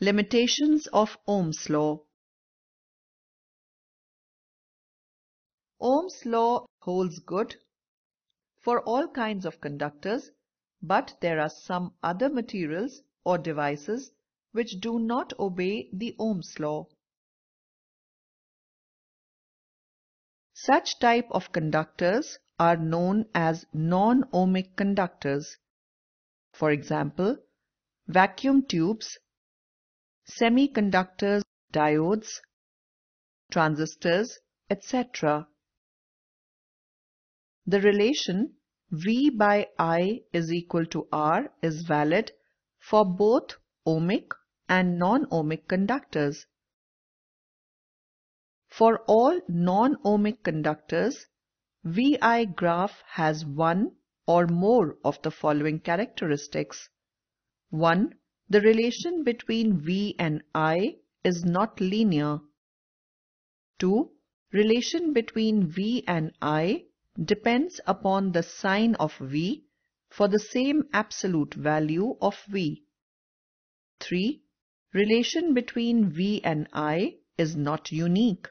Limitations of Ohm's law Ohm's law holds good for all kinds of conductors, but there are some other materials or devices which do not obey the Ohm's law. Such type of conductors are known as non-ohmic conductors. For example, vacuum tubes, semiconductors, diodes, transistors, etc. The relation V by I is equal to R is valid for both ohmic and non-ohmic conductors. For all non-ohmic conductors, VI graph has one or more of the following characteristics. 1. The relation between V and I is not linear. 2. Relation between V and I depends upon the sign of V for the same absolute value of V. 3. Relation between V and I is not unique.